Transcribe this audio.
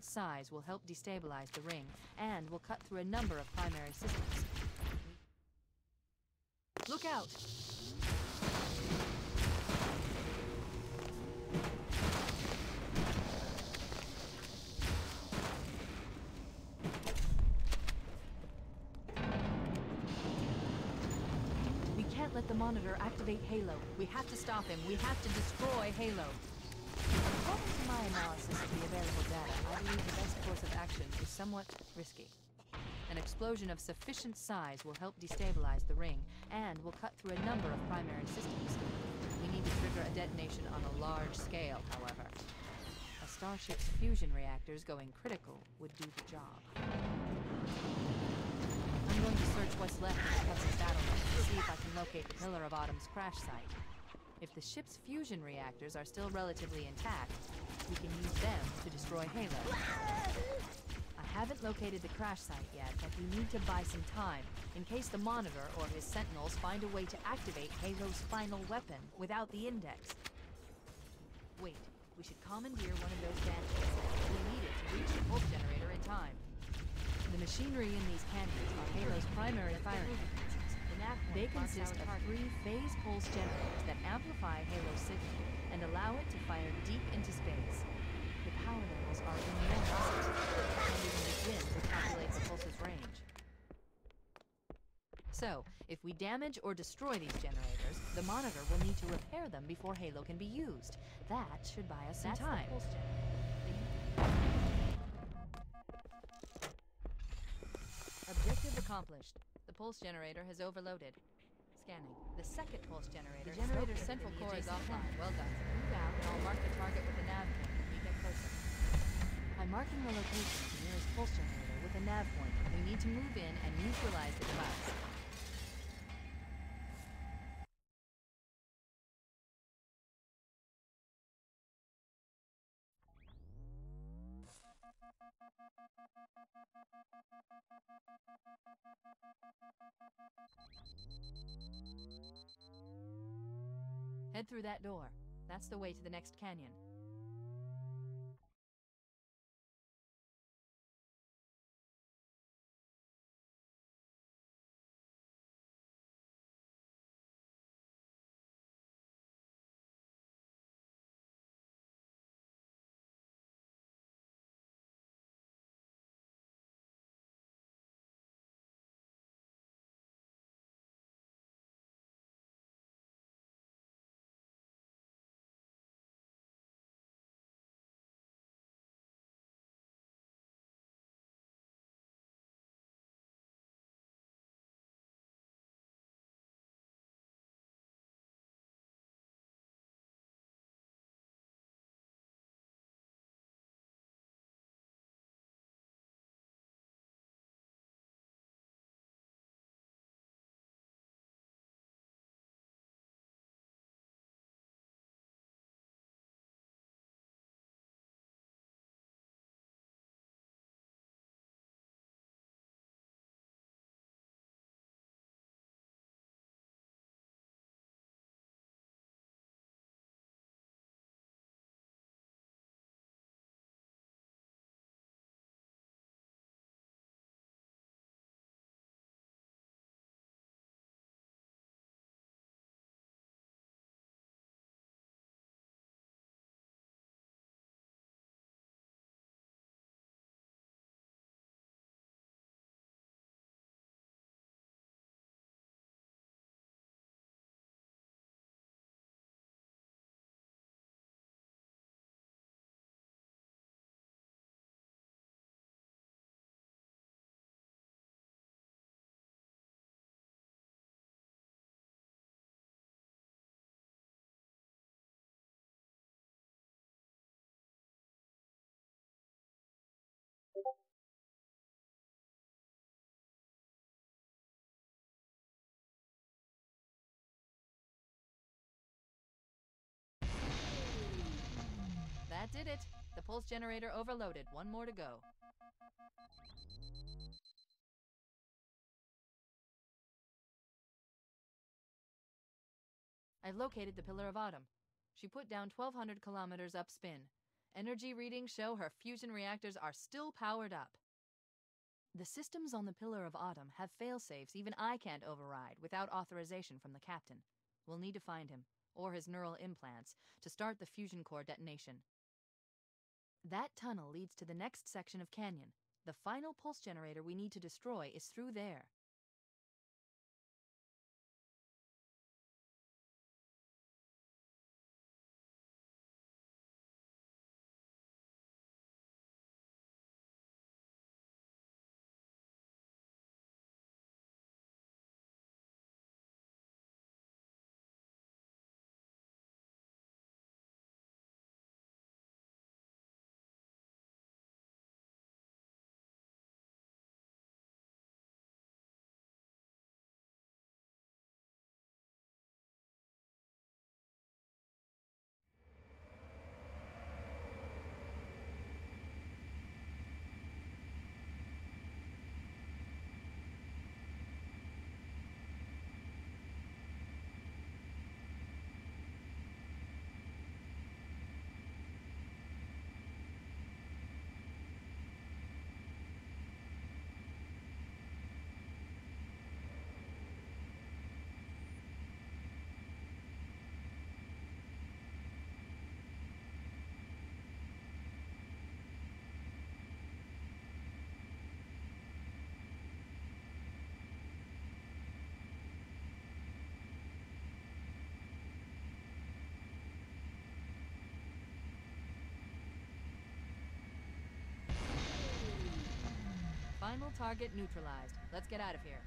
size will help destabilize the ring and will cut through a number of primary systems. Look out! We can't let the monitor activate Halo. We have to stop him. We have to destroy Halo. According to my analysis of the available data, I believe the best course of action is somewhat risky. An explosion of sufficient size will help destabilize the ring and will cut through a number of primary systems. We need to trigger a detonation on a large scale, however. A starship's fusion reactors going critical would do the job. I'm going to search what's left of the Hudson's battlement to see if I can locate the Pillar of Autumn's crash site. If the ship's fusion reactors are still relatively intact, we can use them to destroy Halo. I haven't located the crash site yet, but we need to buy some time, in case the Monitor or his Sentinels find a way to activate Halo's final weapon without the Index. Wait, we should commandeer one of those Banshees. We need it to reach the pulse generator in time. The machinery in these cannons are Halo's primary firing. They consist of three phase pulse generators that amplify Halo's signal and allow it to fire deep into space. The power levels are enormous, and we can begin to calculate the pulse's range. So, if we damage or destroy these generators, the monitor will need to repair them before Halo can be used. That should buy us some That's time. Objective accomplished. Pulse generator has overloaded. Scanning. The second pulse generator. The generator's central core is offline. Well done. Move out, and I'll mark the target with the nav point when we get closer. I'm marking the location of the nearest pulse generator with a nav point. We need to move in and neutralize the device. Head through that door. That's the way to the next canyon. That did it. The pulse generator overloaded. One more to go. I've located the Pillar of Autumn. She put down 1,200 kilometers upspin. Energy readings show her fusion reactors are still powered up. The systems on the Pillar of Autumn have failsafes even I can't override without authorization from the captain. We'll need to find him, or his neural implants, to start the fusion core detonation. That tunnel leads to the next section of canyon. The final pulse generator we need to destroy is through there. Final target neutralized. Let's get out of here.